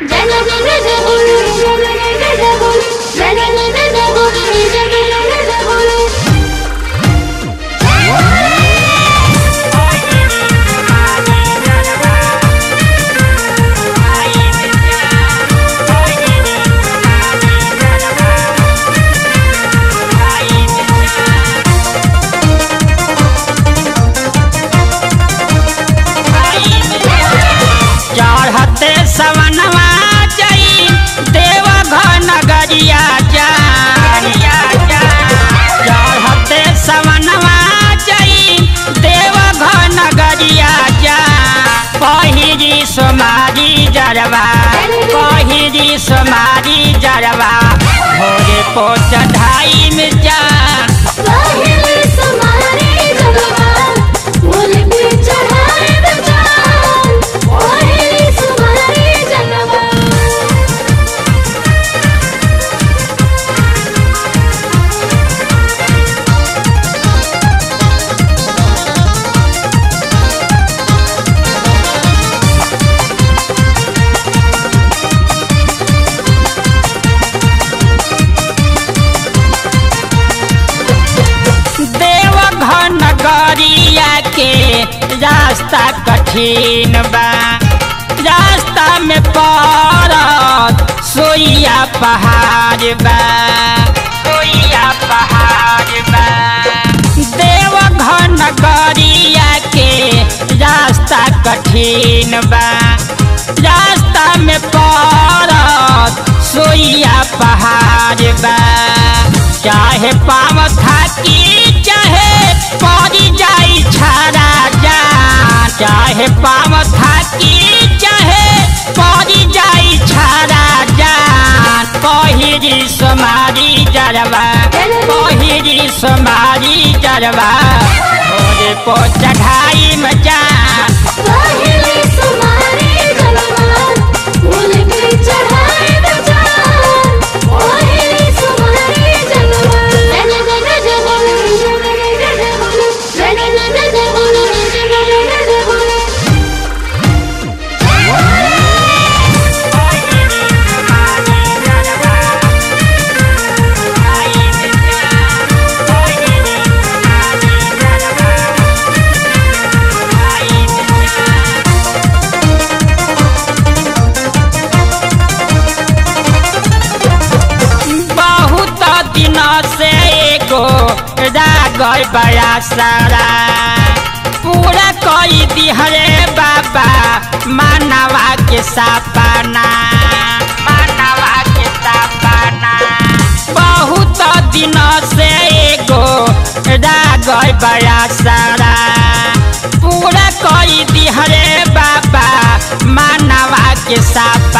Jangan mengganggu, jangan mengganggu, jangan mengganggu, jangan mengganggu. Jarawa पहिरी सोमारी जरवा भोरे रास्ता कठिन बा। रास्ता में पड़त सोइया पहाड़ बा। सोइया पहाड़ बा। देव नगरिया के रास्ता कठिन बा। रास्ता में पड़त सोइया पहाड़ बा। चाहे पाव थाकी, चाहे पड़ी चाहे पाव थाकी चाहे पड़ी जाई छाड़ा जा पहिरी सोमारी जरवा पहिरी सोमारी जरवा भोरे में चढ़ाई रागल बड़ा सारा। पूरा कई दिहरे बाबा, मानवा के सपना। मानवा के सपना। बहुत दिन से एगो रागल बड़ा सारा। पूरा कई दिहरे बाबा, मानवा के सपना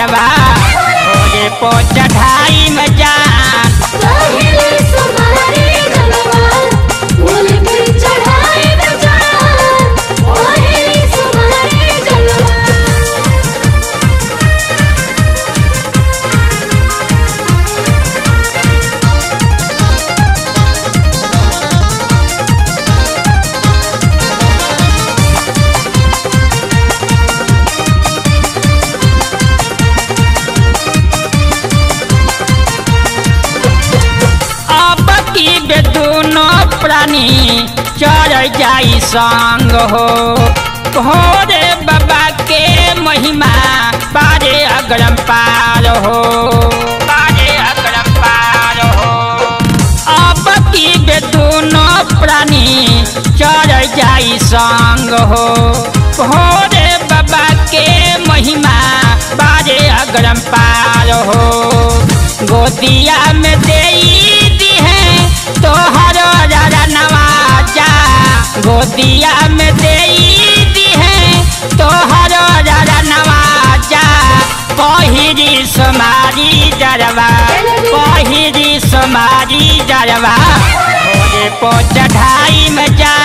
सोमारी जरवा भोरे पो चढ़ाई में प्राणी चढ़ जाई संग हो। भोरे बाबा के महिमा पारे अगरम पार हो। पारे अगरम पार हो। अब की बे दोनों प्राणी चढ़ जाई संग हो। भोरे बाबा के महिमा बारे अगरम पार हो। गोदिया में गोदिया में दे दी है तोहर नवाजा। पहिरी सोमारी जरवा पहिरी सोमारी जरवा। भोरे पो चढ़ाई में जान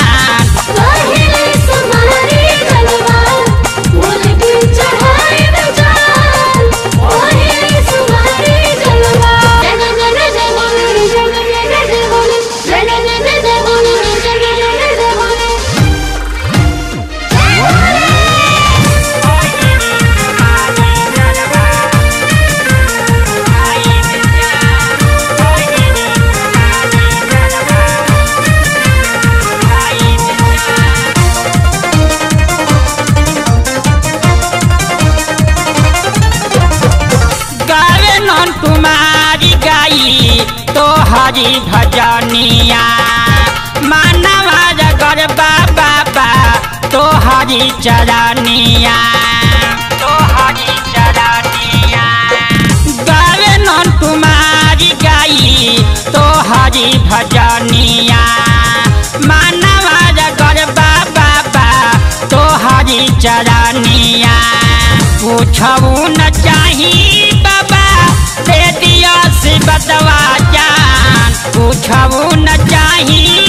हरी भजनिया। मानवा जगर बाबा बा तो हरी चरनिया। तो हरी चरनिया। गावे नन कुमारी गाई तो हरी भजनिया। मानवा जगर बाबा बा तो हरी चरनिया। पूछऊ न चाही बाबा दे दिया से बदवा पूछा वो न चाहिए